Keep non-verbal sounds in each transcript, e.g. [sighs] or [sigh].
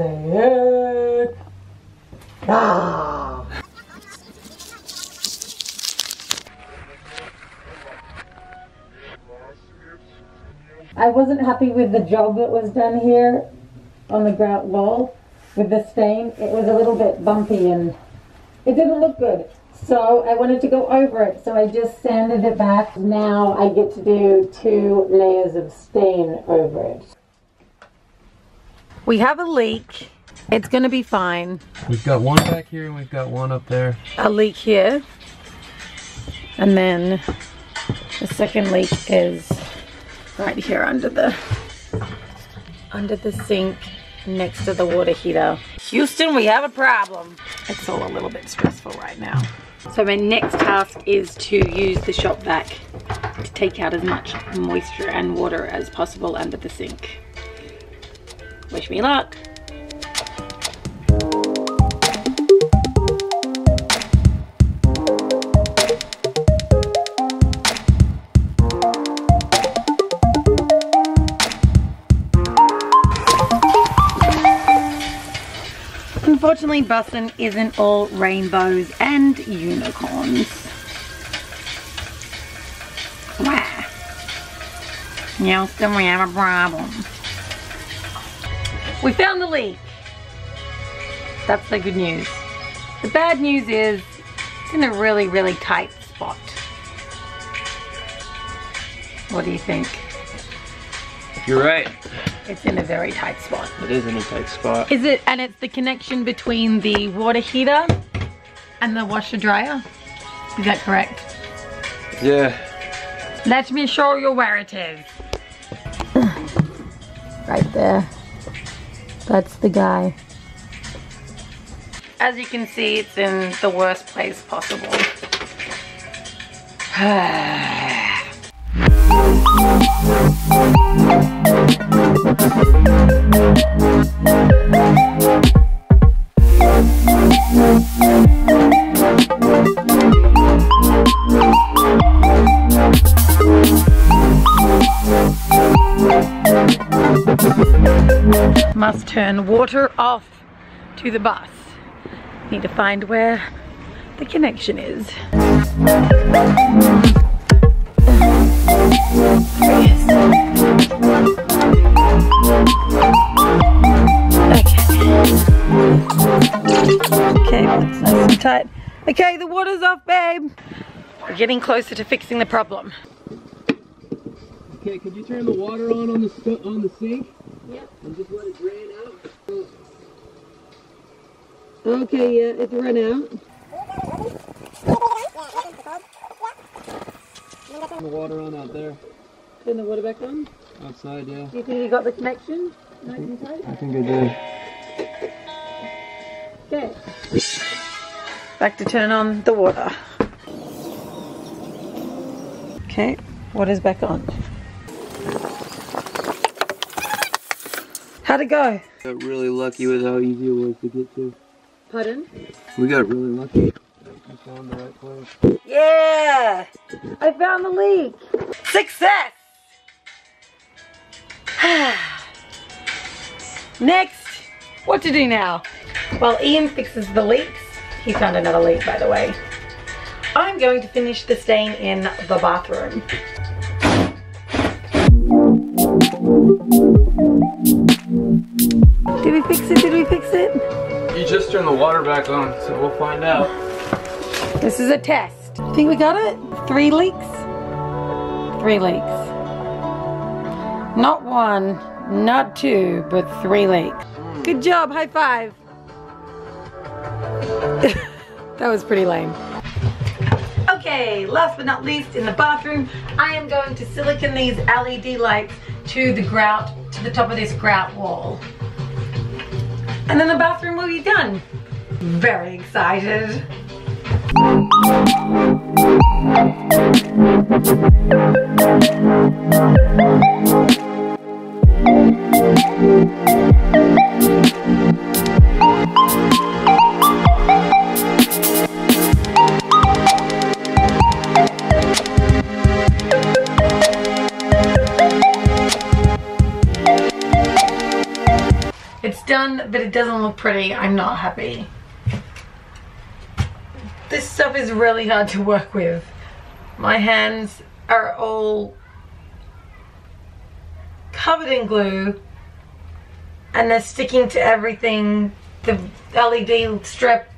It. Ah. I wasn't happy with the job that was done here on the grout wall with the stain. It was a little bit bumpy and it didn't look good. So I wanted to go over it. So I just sanded it back. Now I get to do two layers of stain over it. We have a leak. It's going to be fine. We've got one back here and we've got one up there. A leak here. And then the second leak is right here under the under the sink next to the water heater. Houston, we have a problem. It's all a little bit stressful right now. So my next task is to use the shop vac to take out as much moisture and water as possible under the sink. Wish me luck. Unfortunately, Boston isn't all rainbows and unicorns. Wow. Houston, we have a problem. We found the leak. That's the good news. The bad news is it's in a really, really tight spot. What do you think? You're right. It's in a very tight spot. It is in a tight spot. Is it, and it's the connection between the water heater and the washer dryer? Is that correct? Yeah. Let me show you where it is. [clears throat] Right there. That's the guy. As you can see, it's in the worst place possible. Must turn water off to the bus. Need to find where the connection is. Okay, okay that's nice and tight. Okay, the water's off, babe. We're getting closer to fixing the problem. Okay, could you turn the water on on the on the sink? Yeah. And just let it drain out. Okay, yeah, it's run out. Turn the water on out there. Turn the water back on. Outside, yeah. Do you think you got the connection? Nice and tight? I think I did. Okay. Back to turn on the water. Okay, water's back on. How'd it go? Got really lucky with how easy it was to get to. Pardon? We got really lucky. We found the right place. Yeah! I found the leak. Success! [sighs] Next, what to do now? While Ian fixes the leaks, he found another leak by the way. I'm going to finish the stain in the bathroom. Did we fix it? Did we fix it? You just turned the water back on, so we'll find out. This is a test. Think we got it? Three leaks? Three leaks. Not one, not two, but three leaks. Good job, high five. [laughs] that was pretty lame. Okay, last but not least, in the bathroom, I am going to silicon these LED lights to the grout, to the top of this grout wall. And then the bathroom will be done. Very excited. But it doesn't look pretty. I'm not happy. This stuff is really hard to work with. My hands are all covered in glue and they're sticking to everything. The LED strip.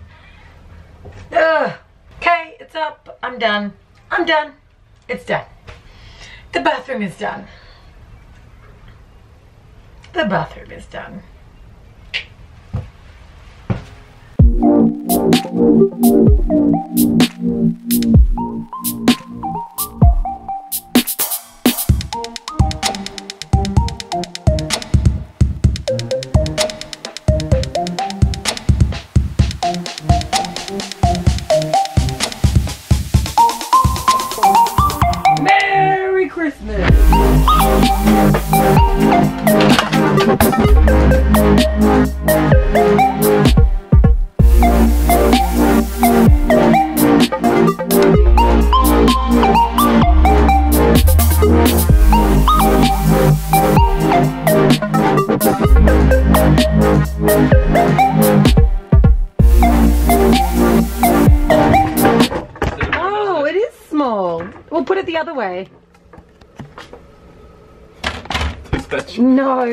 Ugh. Okay, it's up. I'm done. I'm done. It's done. The bathroom is done. The bathroom is done. Merry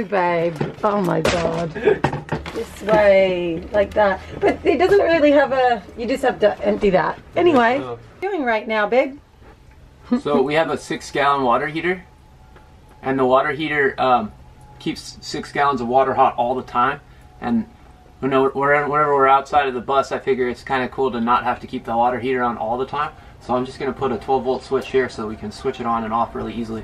Babe. Oh my god. This way, like that. But it doesn't really have a. You just have to empty that. Anyway, doing right now, babe. So we have a six gallon water heater, and the water heater um, keeps six gallons of water hot all the time. And you know, whenever we're outside of the bus, I figure it's kind of cool to not have to keep the water heater on all the time. So I'm just gonna put a 12 volt switch here so we can switch it on and off really easily.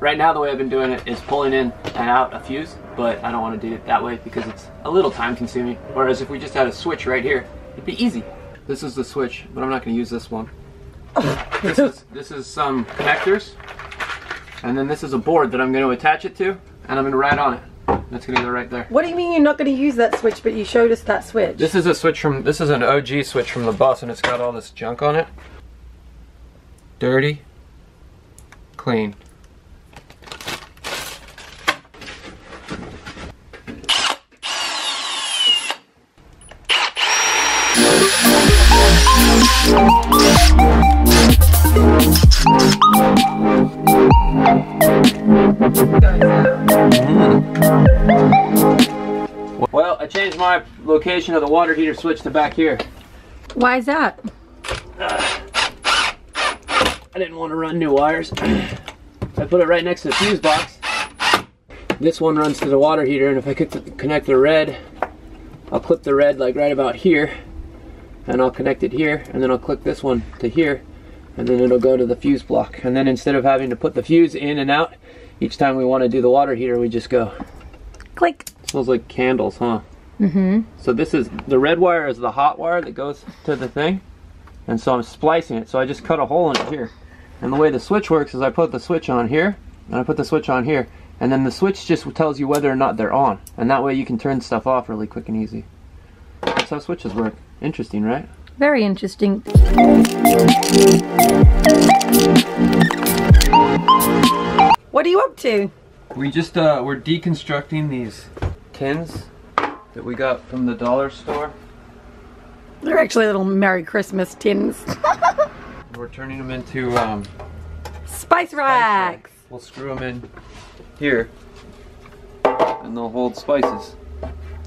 Right now, the way I've been doing it is pulling in and out a fuse, but I don't want to do it that way because it's a little time consuming. Whereas if we just had a switch right here, it'd be easy. This is the switch, but I'm not going to use this one. this is [laughs] this is some connectors, and then this is a board that I'm going to attach it to, and I'm going to write on it. That's going to go right there. What do you mean you're not going to use that switch, but you showed us that switch? This is a switch from this is an OG switch from the bus, and it's got all this junk on it. Dirty, clean. My location of the water heater switch to back here. Why is that? I didn't want to run new wires. [clears throat] I put it right next to the fuse box. This one runs to the water heater, and if I could connect the red, I'll clip the red like right about here, and I'll connect it here, and then I'll click this one to here, and then it'll go to the fuse block. And then instead of having to put the fuse in and out each time we want to do the water heater, we just go. Click. smells like candles, huh? Mm-hmm. So this is the red wire is the hot wire that goes to the thing, and so I'm splicing it. So I just cut a hole in it here, and the way the switch works is I put the switch on here, and I put the switch on here, and then the switch just tells you whether or not they're on, and that way you can turn stuff off really quick and easy. That's how switches work. Interesting, right? Very interesting. What are you up to? We just uh, we're deconstructing these tins that we got from the dollar store. They're actually little Merry Christmas tins. [laughs] We're turning them into um, Spice racks. We'll screw them in here, and they'll hold spices.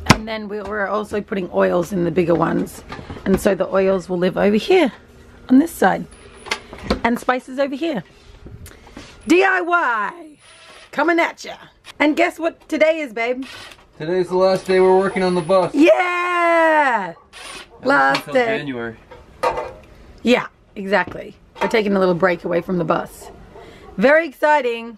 And then we we're also putting oils in the bigger ones. And so the oils will live over here on this side. And spices over here. DIY coming at ya. And guess what today is, babe? Today's the last day we're working on the bus. Yeah! Last Until day. January. Yeah, exactly. We're taking a little break away from the bus. Very exciting.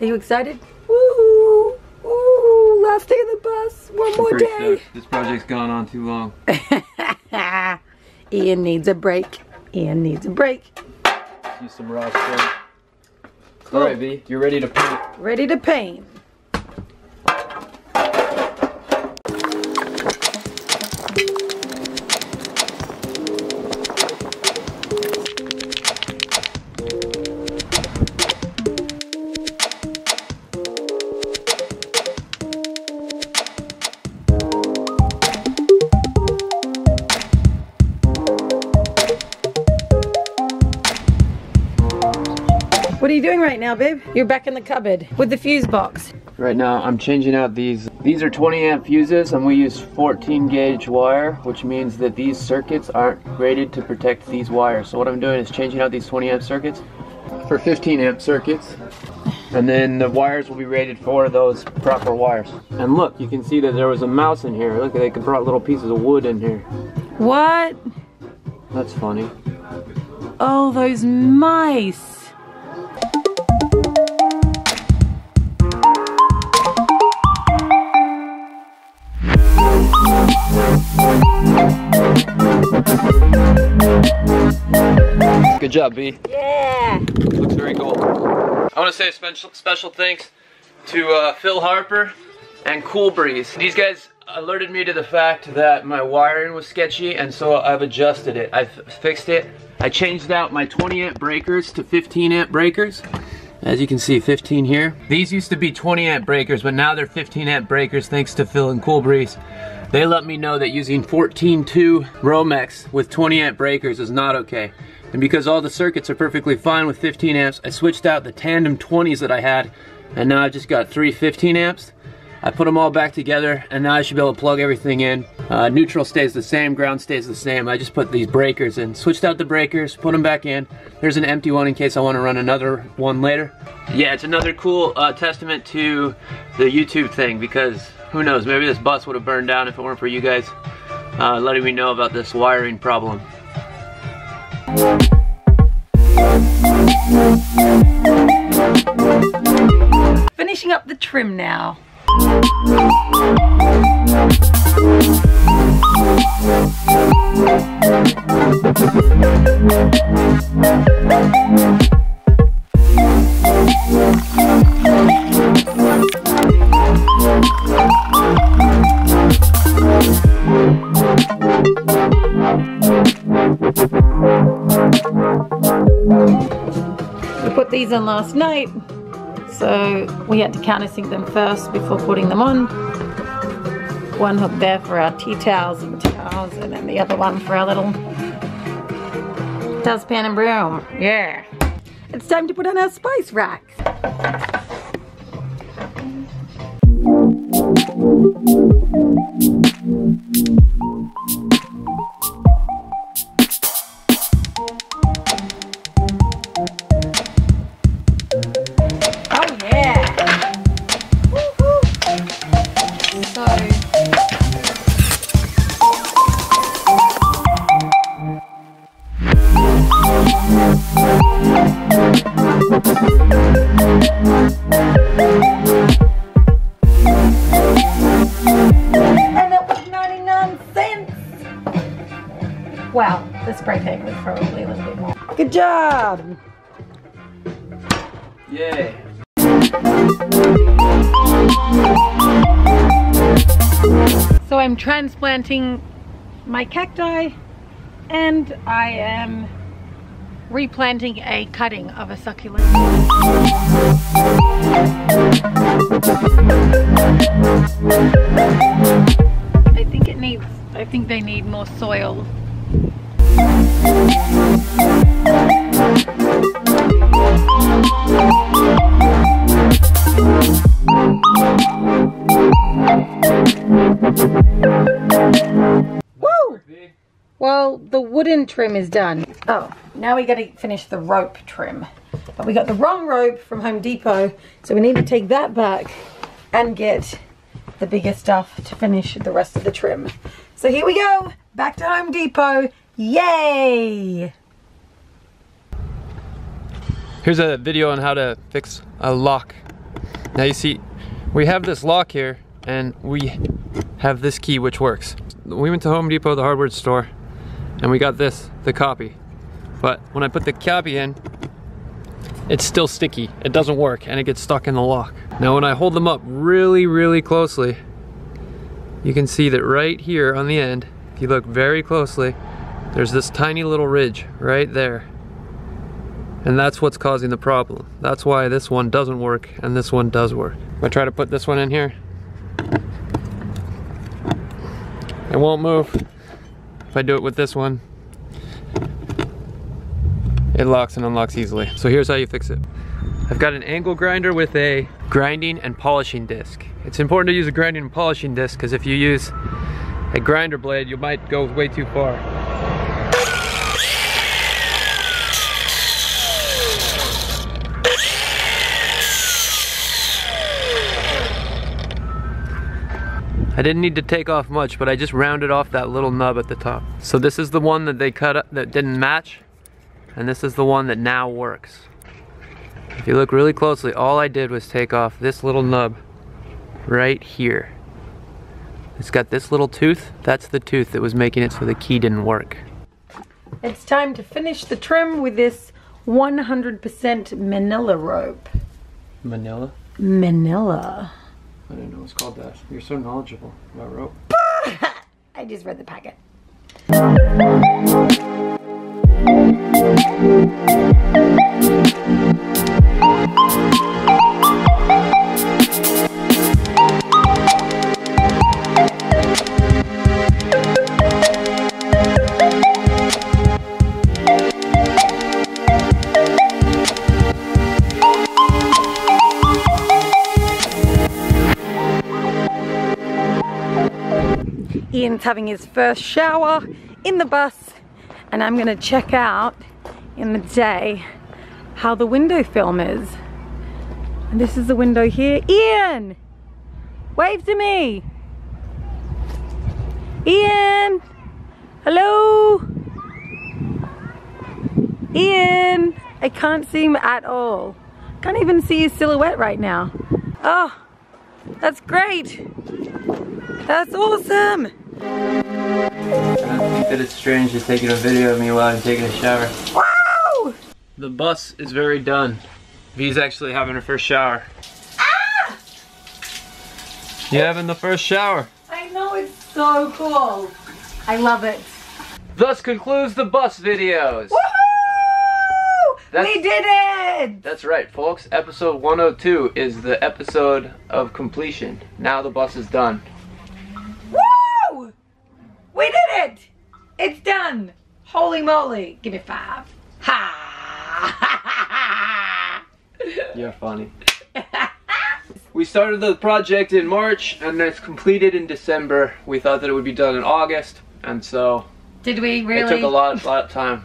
Are you excited? Woo! Woo! Last day of the bus. One more day. stoked. This project's gone on too long. [laughs] Ian needs a break. Ian needs a break. Use some raw spray. All right, V, you're ready to paint. Ready to paint. Now, babe? You're back in the cupboard with the fuse box. Right now I'm changing out these. These are 20 amp fuses and we use 14 gauge wire, which means that these circuits aren't rated to protect these wires. So what I'm doing is changing out these 20 amp circuits for 15 amp circuits. And then the wires will be rated for those proper wires. And look, you can see that there was a mouse in here. Look, they could brought little pieces of wood in here. What? That's funny. Oh, those mice. Good job, B. Yeah. Looks very cool. I want to say a special special thanks to uh, Phil Harper and Cool Breeze. These guys alerted me to the fact that my wiring was sketchy, and so I've adjusted it. I've fixed it. I changed out my 20 amp breakers to 15 amp breakers. As you can see, 15 here. These used to be 20 amp breakers, but now they're 15 amp breakers thanks to Phil and Cool Breeze. They let me know that using 14.2 Romex with 20 amp breakers is not okay. And because all the circuits are perfectly fine with 15 amps, I switched out the tandem 20s that I had, and now I've just got three 15 amps. I put them all back together, and now I should be able to plug everything in. Uh, neutral stays the same, ground stays the same. I just put these breakers in. Switched out the breakers, put them back in. There's an empty one in case I want to run another one later. Yeah, it's another cool uh, testament to the YouTube thing because who knows, maybe this bus would have burned down if it weren't for you guys uh, letting me know about this wiring problem. Finishing up the trim now. We put these on last night, so we had to countersink them first before putting them on. One hook there for our tea towels and towels, and then the other one for our little dustpan and broom. Yeah. It's time to put on our spice rack. Oh job! So I'm transplanting my cacti and I am replanting a cutting of a succulent. I think it needs, I think they need more soil. Woo! Well, the wooden trim is done. Oh, now we gotta finish the rope trim. But we got the wrong rope from Home Depot, so we need to take that back and get the bigger stuff to finish the rest of the trim. So here we go, back to Home Depot. Yay! Here's a video on how to fix a lock. Now you see, we have this lock here and we have this key which works. We went to Home Depot, the hardware store, and we got this, the copy. But when I put the copy in, it's still sticky. It doesn't work and it gets stuck in the lock. Now when I hold them up really, really closely, you can see that right here on the end, if you look very closely, there's this tiny little ridge right there. And that's what's causing the problem. That's why this one doesn't work and this one does work. If I try to put this one in here, it won't move. If I do it with this one, it locks and unlocks easily. So here's how you fix it. I've got an angle grinder with a grinding and polishing disc. It's important to use a grinding and polishing disc because if you use a grinder blade, you might go way too far. I didn't need to take off much, but I just rounded off that little nub at the top. So this is the one that they cut up that didn't match, and this is the one that now works. If you look really closely, all I did was take off this little nub right here. It's got this little tooth. That's the tooth that was making it so the key didn't work. It's time to finish the trim with this 100% manila rope. Manila? Manila. I didn't know it's called that. You're so knowledgeable about rope. [laughs] I just read the packet. Having his first shower in the bus and I'm gonna check out in the day how the window film is. And this is the window here. Ian! Wave to me! Ian! Hello? Ian! I can't see him at all. Can't even see his silhouette right now. Oh, that's great. That's awesome. I don't think that it's strange just taking a video of me while I'm taking a shower. Wow! The bus is very done. V's actually having her first shower. Ah! You having the first shower? I know it's so cool. I love it. Thus concludes the bus videos. Woohoo! That's- We did it! That's right, folks. Episode 102 is the episode of completion. Now the bus is done. Woo! We did it! It's done. Holy moly. Give me five. Ha! [laughs] You're funny. we started the project in March and it's completed in December. We thought that it would be done in August, and so did we really? it took a lot, lot of time.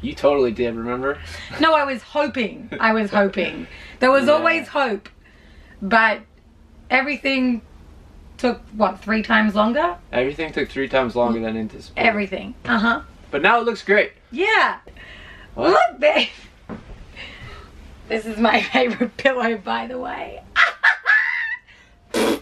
You totally did, remember? No, I was hoping. I was hoping. There was Yeah. always hope. But everything took, what, three times longer? Everything took three times longer than anticipated. Everything. Uh huh. But now it looks great. Yeah. What? Look, babe. This is my [laughs] favorite pillow, by the way. [laughs]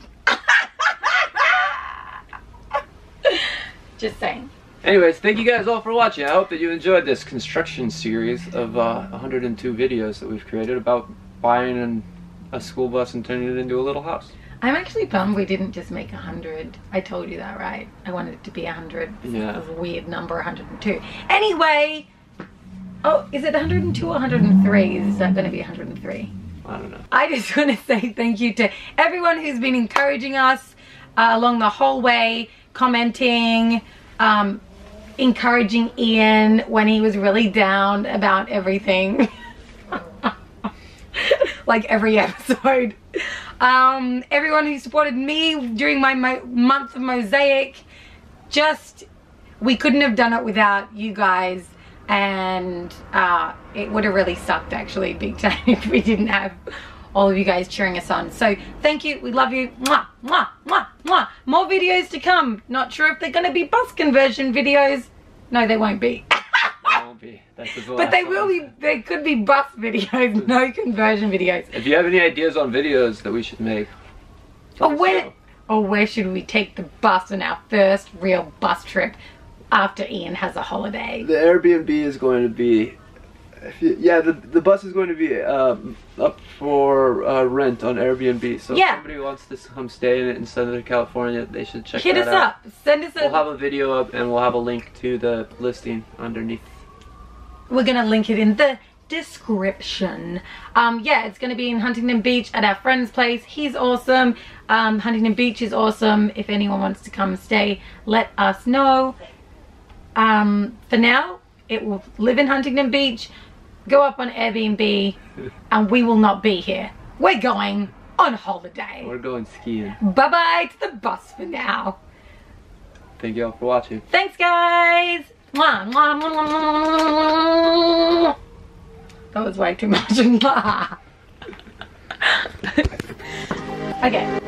Just saying. Anyways, thank you guys all for watching. I hope that you enjoyed this construction series of uh, 102 videos that we've created about buying an, a school bus and turning it into a little house. I'm actually bummed we didn't just make 100. I told you that, right? I wanted it to be 100. Yeah. It was a weird number, 102. Anyway, oh, is it 102 or 103? Is that going to be 103? I don't know. I just [laughs] want to say thank you to everyone who's been encouraging us uh, along the whole way, commenting, um, encouraging Ian when he was really down about everything. [laughs] like every episode. Um, everyone who supported me during my mo- month of Mosaic. Just, we couldn't have done it without you guys. And uh, it would have really sucked actually big time [laughs] if we didn't have all of you guys cheering us on. So thank you. We love you. Mwah, mwah, mwah, mwah. More videos to come. Not sure if they're going to be bus conversion videos. No, they won't be. [laughs] It won't be. That's the But they will one. be, they could be bus videos, [laughs] no conversion videos. If you have any ideas on videos that we should make, let Or where, know. or where should we take the bus on our first real bus trip after Ian has a holiday? The Airbnb is going to be, if you, yeah, the, the bus is going to be um, up for uh, rent on Airbnb. So Yeah. if somebody wants to come stay in it in Southern California, they should check Hit that us out. up. Send us a. We'll have a video up and we'll have a link to the listing underneath. We're gonna link it in the description. Um, yeah, it's gonna be in Huntington Beach at our friend's place. He's awesome. Um, Huntington Beach is awesome. If anyone wants to come stay, let us know. Um, for now, it will live in Huntington Beach. go up on Airbnb [laughs] and we will not be here. We're going on holiday. We're going skiing. Bye bye to the bus for now. Thank you all for watching. Thanks, guys. That was way too much. [laughs] okay.